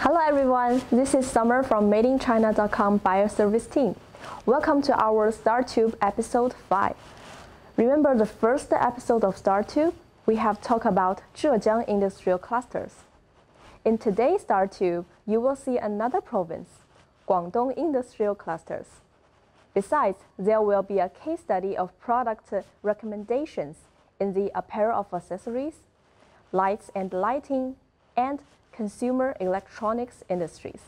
Hello everyone, this is Summer from MadeInChina.com Buyer Service team. Welcome to our StarTube episode 5. Remember the first episode of StarTube? We have talked about Zhejiang industrial clusters. In today's StarTube, you will see another province, Guangdong industrial clusters. Besides, there will be a case study of product recommendations in the apparel of accessories, lights and lighting, and consumer electronics industries.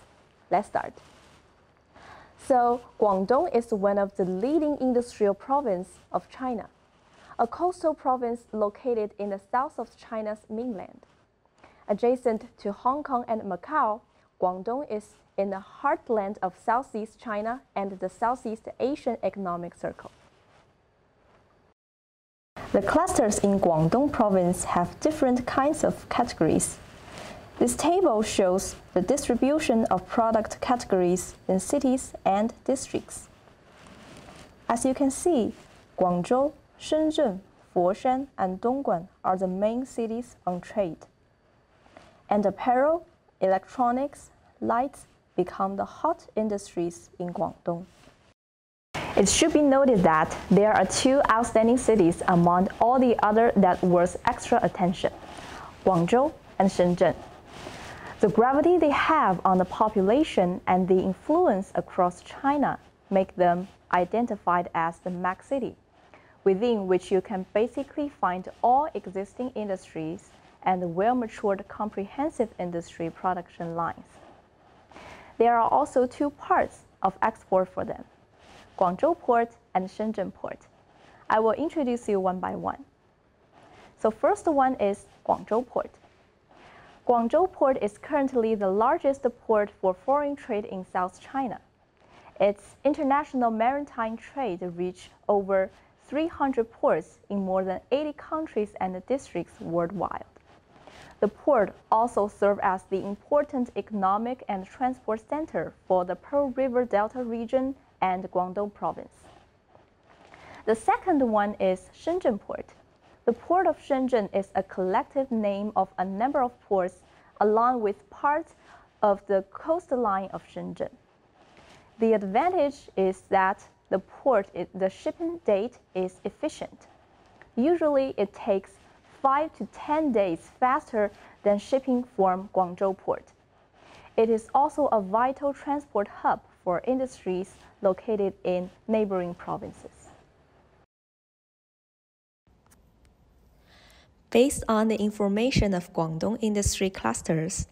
Let's start. So, Guangdong is one of the leading industrial provinces of China, a coastal province located in the south of China's mainland. Adjacent to Hong Kong and Macau, Guangdong is in the heartland of Southeast China and the Southeast Asian Economic Circle. The clusters in Guangdong province have different kinds of categories this table shows the distribution of product categories in cities and districts. As you can see, Guangzhou, Shenzhen, Foshan, and Dongguan are the main cities on trade. And apparel, electronics, lights become the hot industries in Guangdong. It should be noted that there are two outstanding cities among all the other that worth extra attention, Guangzhou and Shenzhen. The gravity they have on the population and the influence across China make them identified as the Mac City, within which you can basically find all existing industries and well-matured comprehensive industry production lines. There are also two parts of export for them, Guangzhou Port and Shenzhen Port. I will introduce you one by one. So first one is Guangzhou Port. Guangzhou Port is currently the largest port for foreign trade in South China. Its international maritime trade reaches over 300 ports in more than 80 countries and districts worldwide. The port also serves as the important economic and transport center for the Pearl River Delta region and Guangdong province. The second one is Shenzhen Port. The port of Shenzhen is a collective name of a number of ports along with parts of the coastline of Shenzhen. The advantage is that the port, the shipping date is efficient. Usually it takes 5 to 10 days faster than shipping from Guangzhou port. It is also a vital transport hub for industries located in neighboring provinces. Based on the information of Guangdong industry clusters,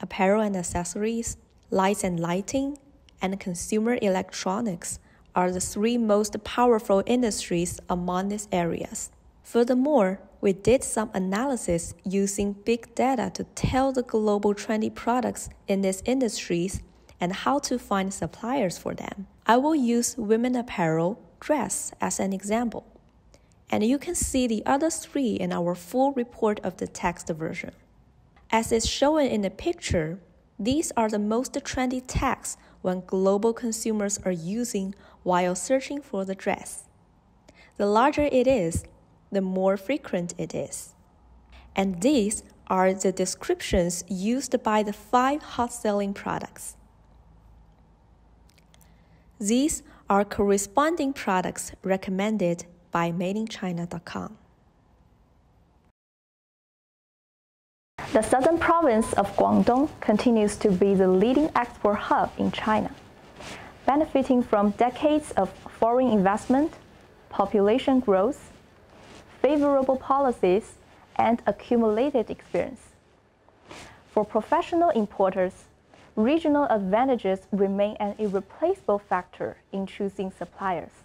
apparel and accessories, lights and lighting, and consumer electronics are the three most powerful industries among these areas. Furthermore, we did some analysis using big data to tell the global trendy products in these industries and how to find suppliers for them. I will use women apparel, dress as an example and you can see the other three in our full report of the text version. As is shown in the picture, these are the most trendy tags when global consumers are using while searching for the dress. The larger it is, the more frequent it is. And these are the descriptions used by the five hot selling products. These are corresponding products recommended by madeinchina.com. The southern province of Guangdong continues to be the leading export hub in China, benefiting from decades of foreign investment, population growth, favorable policies, and accumulated experience. For professional importers, regional advantages remain an irreplaceable factor in choosing suppliers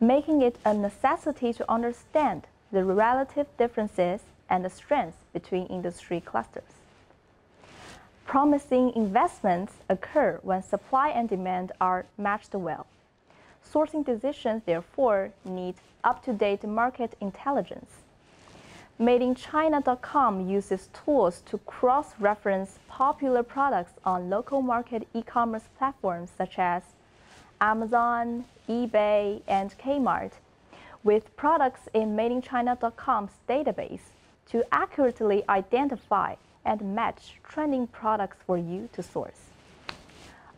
making it a necessity to understand the relative differences and the strengths between industry clusters. Promising investments occur when supply and demand are matched well. Sourcing decisions, therefore, need up-to-date market intelligence. MadeInChina.com uses tools to cross-reference popular products on local market e-commerce platforms such as Amazon, eBay, and Kmart with products in MadeInChina.com's database to accurately identify and match trending products for you to source.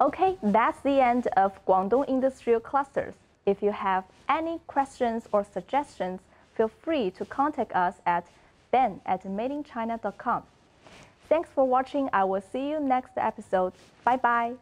Okay, that's the end of Guangdong Industrial Clusters. If you have any questions or suggestions, feel free to contact us at ben at madeinchina.com. Thanks for watching. I will see you next episode. Bye bye.